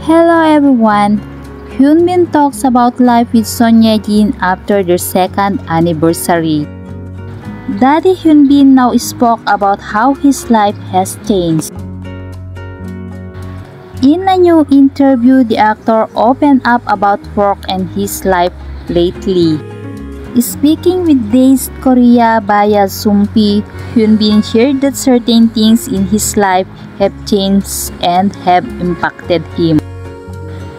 Hello everyone! Hyunbin talks about life with Son Ye-jin after their second anniversary. Daddy Hyunbin now spoke about how his life has changed. In a new interview, the actor opened up about work and his life lately. Speaking with Dazed Korea via Soompi, Hyunbin shared that certain things in his life have changed and have impacted him.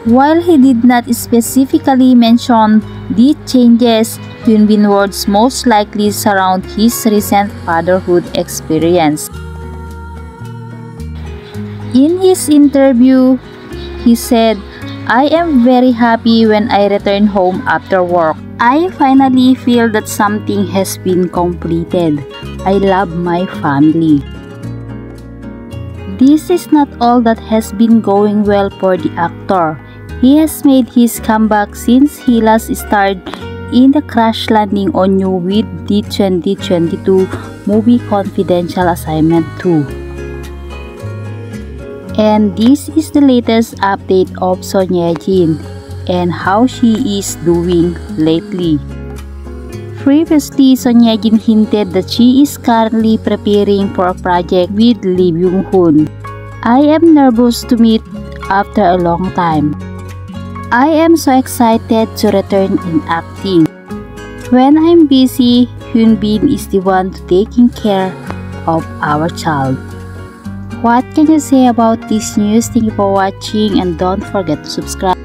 While he did not specifically mention these changes, Hyunbin words most likely surround his recent fatherhood experience. In his interview, he said, I am very happy when I return home after work. I finally feel that something has been completed. I love my family. This is not all that has been going well for the actor. He has made his comeback since he last starred in the crash landing on you with the 2022 movie Confidential Assignment 2. And this is the latest update of Son Ye-jin and how she is doing lately. Previously, Son Ye-jin hinted that she is currently preparing for a project with Lee Byung-hun. I am nervous to meet after a long time. I am so excited to return in acting. When I'm busy, Hyun Bin is the one taking care of our child. What can you say about this news? Thank you for watching and don't forget to subscribe.